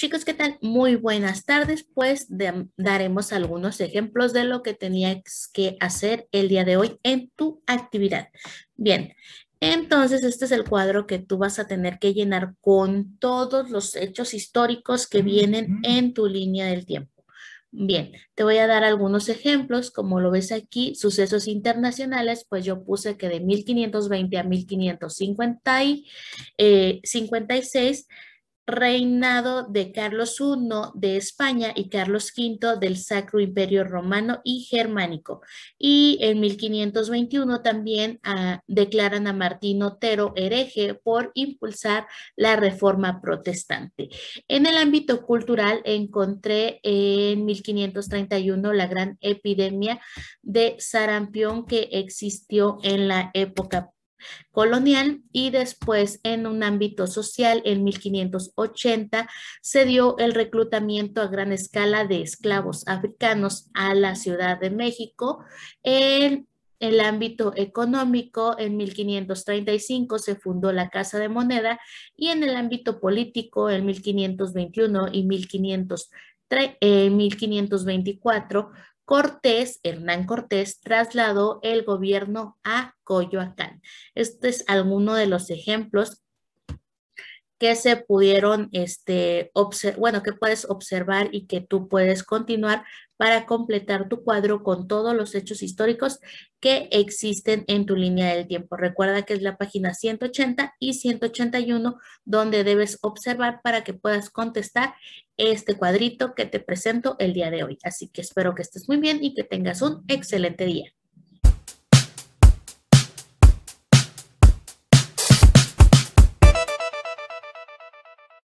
Chicos, ¿qué tal? Muy buenas tardes. Pues daremos algunos ejemplos de lo que tenías que hacer el día de hoy en tu actividad. Bien, entonces este es el cuadro que tú vas a tener que llenar con todos los hechos históricos que vienen en tu línea del tiempo. Bien, te voy a dar algunos ejemplos. Como lo ves aquí, sucesos internacionales, pues yo puse que de 1520 a 1556 reinado de Carlos I de España y Carlos V del Sacro Imperio Romano y Germánico. Y en 1521 también ah, declaran a Martín Otero hereje por impulsar la reforma protestante. En el ámbito cultural encontré en 1531 la gran epidemia de sarampión que existió en la época colonial y después en un ámbito social en 1580 se dio el reclutamiento a gran escala de esclavos africanos a la Ciudad de México. En el ámbito económico, en 1535 se fundó la Casa de Moneda y en el ámbito político, en 1521 y 1524 Cortés, Hernán Cortés, trasladó el gobierno a Coyoacán. Este es alguno de los ejemplos que se pudieron, este, bueno, que puedes observar y que tú puedes continuar para completar tu cuadro con todos los hechos históricos que existen en tu línea del tiempo. Recuerda que es la página 180 y 181 donde debes observar para que puedas contestar este cuadrito que te presento el día de hoy. Así que espero que estés muy bien y que tengas un excelente día.